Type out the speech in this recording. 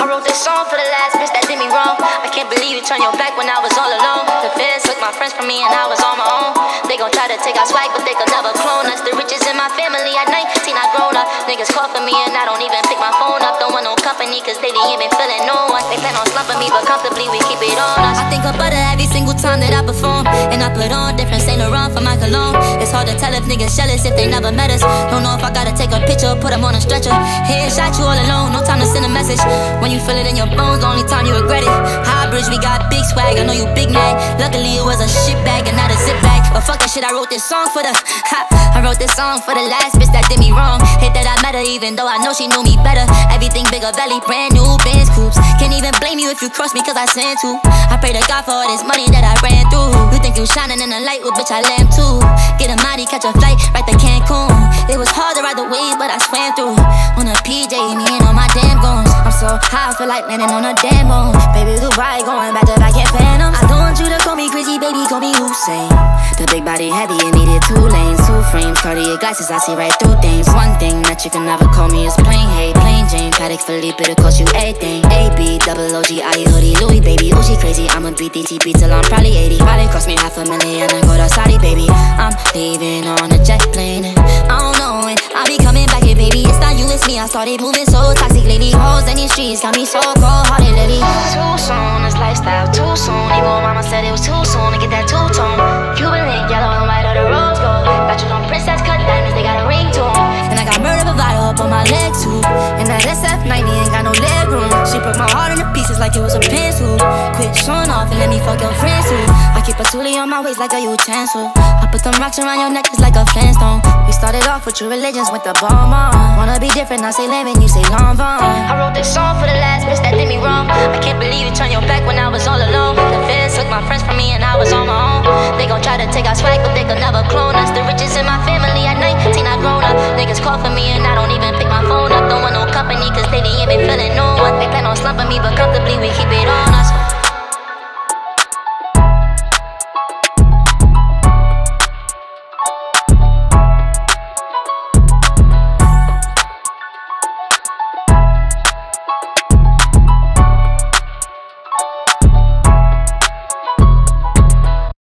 I wrote this song for the last bitch that did me wrong. I can't believe you turned your back when I was all alone. The feds took my friends from me and I was on my own. They gon' try to take our swag, but they could never clone us. The riches in my family at 19, I grown up. Niggas call for me and I don't even pick my phone up. Don't want no company, cause they ain't been feeling no one. They plan on slumping me, but comfortably we keep it on us. I think about it every single time that I perform. And I put on different Saint Laurent for my cologne. It's hard to tell if niggas jealous if they never met us. Don't know if I gotta take a picture, put them on a stretcher. Headshot you all alone, no time to message. When you feel it in your bones, the only time you regret it. Highbridge, we got big swag, I know you big mad. Luckily it was a shit bag and not a zip bag. But fuck that shit, I wrote this song for the. Ha, I wrote this song for the last bitch that did me wrong. Hate that I met her, even though I know she knew me better. Everything bigger belly, brand new Benz coupes. Can't even blame you if you cross me, cause I sent to. I pray to God for all this money that I ran through. You think you shining in the light, well, bitch, I lamp too. Get a mighty, catch a flight, right to Cancun. I feel like landing on a damn moon. Baby, Dubai, going back to back in Phantom. I don't want you to call me crazy, baby, call me Hussein. The big body heavy, it needed two lanes, two frames. Cartier glasses, I see right through things. One thing that you can never call me is plain hate. Plain Jane, Patek Philippe, it'll cost you anything. AB, double OG, I hoodie, Louis, baby. Ooh, she crazy, I'ma beat DTP till I'm probably 80. Probably cost me half a million to go to Saudi, baby. I'm leaving started moving so toxic lately. Hoes in these streets got me so cold hearted lately. Too soon, this lifestyle too soon. Even mama said it was too soon to get that two tone. Cuban link, yellow and white, or the rose gold. Got you on princess cut diamonds, they got a ring to 'em. And I got murder bravado up on my leg too. And that SF90 ain't got no leg room. She broke my heart into pieces like it was a pencil. Quit showing off and let me fuck your friends too. I keep a toolie on my waist like a utensil. I put them rocks around your neck just like a flintstone. We started off with true religions with the bomb on. Wanna be different, I say living, you say long vaughn. I wrote this song for the last bitch that did me wrong. I can't believe you turned your back when I was all alone. The fans took my friends from me and I was on my own. They gon' try to take our swag, but they could never clone us. The riches in my family at 19, I grown up. Niggas call for me and I don't even pick my phone up. Don't want no company, cause they ain't been feeling no one. They plan on slumping me, but comfortably we keep it on.